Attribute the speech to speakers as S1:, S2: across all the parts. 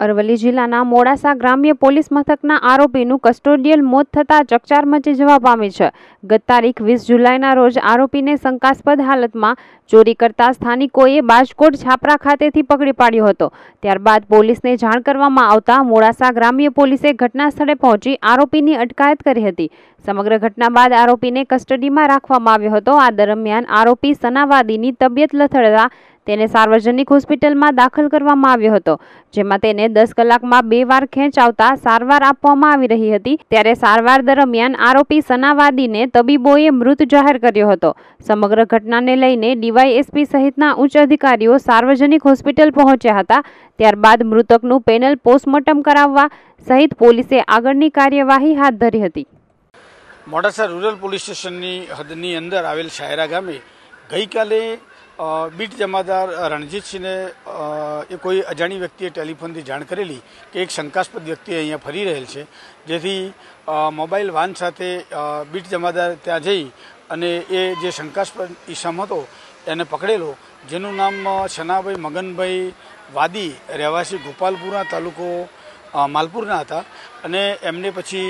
S1: અરવલ્લી જિલ્લાના મોડાસા ગ્રામ્ય પોલીસ મથકના આરોપીનું કસ્ટોડિયલ મોત થતાં ચકચાર મચી જવા પામી છે. ગત તારીખ વીસ જુલાઈના રોજ આરોપીને શંકાસ્પદ હાલતમાં ચોરી કરતા સ્થાનિકોએ બાજકોટ છાપરા ખાતેથી પકડી પાડ્યો હતો. ત્યારબાદ પોલીસને જાણ કરવામાં આવતા મોડાસા ગ્રામ્ય પોલીસે ઘટના સ્થળે પહોંચી આરોપીની અટકાયત કરી હતી. સમગ્ર ઘટના બાદ આરોપીને કસ્ટડીમાં રાખવામાં આવ્યો હતો. આ દરમિયાન આરોપી સનાવાદીની તબિયત લથડતા તેને સાર્વજનિક હોસ્પિટલમાં દાખલ કરવામાં આવ્યો હતો, જેમાં તેને દસ કલાકમાં બે વાર ખેંચ આવતા સારવાર આપવામાં આવી રહી હતી. ત્યારે સારવાર દરમિયાન આરોપી સનાવાદીને તબીબોએ મૃત જાહેર કર્યો હતો. સમગ્ર ઘટનાને લઈને ડીવાયએસપી સહિતના ઉચ્ચ અધિકારીઓ સાર્વજનિક હોસ્પિટલ પહોંચ્યા હતા. ત્યારબાદ મૃતકનું પેનલ પોસ્ટમોર્ટમ કરાવવા સહિત પોલીસે આગળની કાર્યવાહી હાથ ધરી હતી.
S2: મોડાસા રૂરલ પોલીસ સ્ટેશનની હદની અંદર આવેલ શાયરા ગામે ગઈકાલે બીટ જમાદાર રણજીતસિંહને એ કોઈ અજાણી વ્યક્તિએ ટેલિફોનથી જાણ કરેલી કે એક શંકાસ્પદ વ્યક્તિ અહીંયા ફરી રહેલ છે, જેથી મોબાઈલ વાન સાથે બીટ જમાદાર ત્યાં જઈ અને એ જે શંકાસ્પદ ઈસમ હતો એને પકડેલો, જેનું નામ શનાભાઈ મગનભાઈ વાદી, રહેવાસી ગોપાલપુરા તાલુકો માલપુરના હતા. અને એમને પછી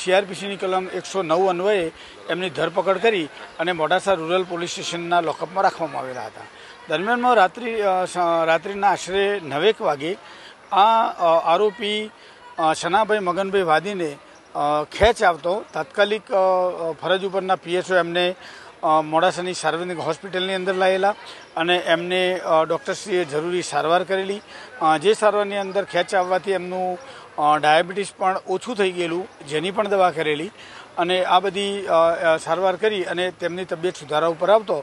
S2: સીઆરપીસીની કલમ એકસો નવ અન્વયે એમની ધરપકડ કરી અને મોડાસા રૂરલ પોલીસ સ્ટેશનના લોકઅપમાં રાખવામાં આવેલા હતા. દરમિયાનમાં રાત્રિ રાત્રિના આશરે નવેક વાગે આ આરોપી શનાભાઈ મગનભાઈ વાદીને ખેંચ આવતો. તાત્કાલિક ફરજ ઉપરના પીએસઓ એમને મોડાસાની સાર્વજનિક હોસ્પિટલની અંદર લાવેલા અને એમને ડૉક્ટરશ્રીએ જરૂરી સારવાર કરેલી. જે સારવારની અંદર ખેંચ આવવાથી એમનું ડાયાબિટીસ પણ ઓછું થઈ ગયેલું, જેની પણ દવા કરેલી. અને આ બધી સારવાર કરી અને તેમની તબિયત સુધારા ઉપર આવતો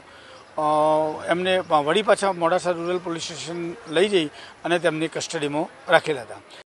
S2: એમને વળી પાછા મોડાસા રૂરલ પોલીસ સ્ટેશન લઈ જઈ અને તેમની કસ્ટડીમાં રાખેલા હતા.